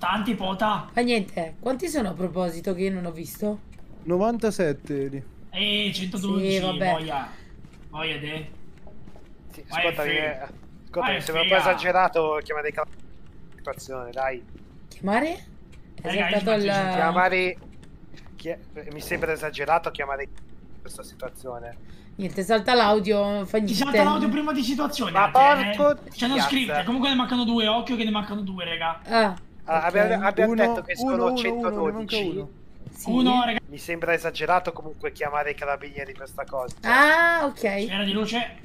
tanti, pota. Ma niente, quanti sono a proposito che io non ho visto? 97 eri. E 112, Sì, vabbè. voglia. Voglia de. Sì, ascolta, eh, mi sembra un po' esagerato chiamare i cavalli situazione, dai. Chiamare? È Raga, io saltato faccio il... Chiamare chi- mi sembra esagerato chiamare questa situazione. Niente, salta l'audio, fa Ti niente. salta l'audio prima di situazione. Ma porco eh. C'è uno diazza. script. Comunque ne mancano due. Occhio che ne mancano due, raga. Ah, Allora, ok. abbiamo, abbiamo Uno, detto che sono uno, uno, uno, ne manca 112. uno. Sì. Uno. Mi sembra esagerato comunque chiamare i carabinieri per sta cosa. Ah, ok. Sfera di luce.